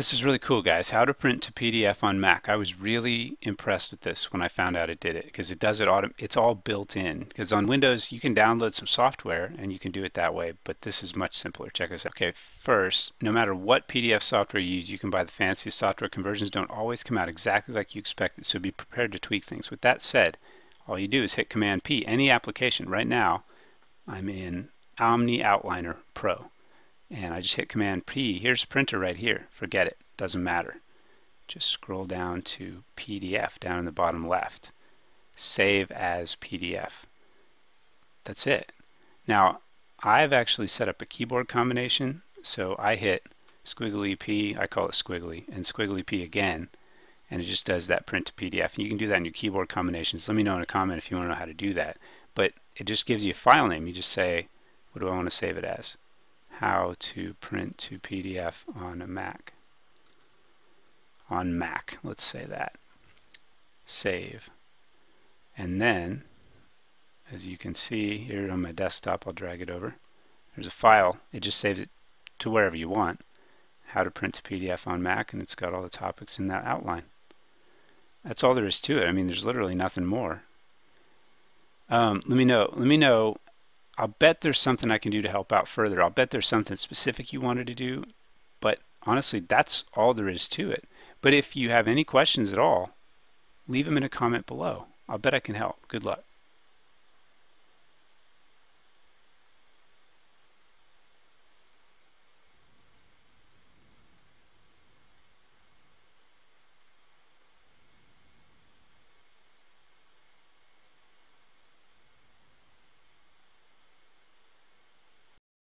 This is really cool guys, how to print to PDF on Mac. I was really impressed with this when I found out it did it because it does it auto it's all built in because on Windows you can download some software and you can do it that way but this is much simpler. Check this out. Okay first no matter what PDF software you use you can buy the fanciest software conversions don't always come out exactly like you expected so be prepared to tweak things. With that said all you do is hit Command P any application right now I'm in OmniOutliner Pro and I just hit Command P. Here's printer right here. Forget it. Doesn't matter. Just scroll down to PDF down in the bottom left. Save as PDF. That's it. Now, I've actually set up a keyboard combination. So I hit squiggly P, I call it squiggly, and squiggly P again, and it just does that print to PDF. And you can do that in your keyboard combinations. Let me know in a comment if you want to know how to do that. But it just gives you a file name. You just say, what do I want to save it as? How to print to PDF on a Mac. On Mac, let's say that. Save. And then, as you can see here on my desktop, I'll drag it over. There's a file. It just saves it to wherever you want. How to print to PDF on Mac, and it's got all the topics in that outline. That's all there is to it. I mean, there's literally nothing more. Um, let me know. Let me know I'll bet there's something I can do to help out further. I'll bet there's something specific you wanted to do, but honestly, that's all there is to it. But if you have any questions at all, leave them in a comment below. I'll bet I can help. Good luck.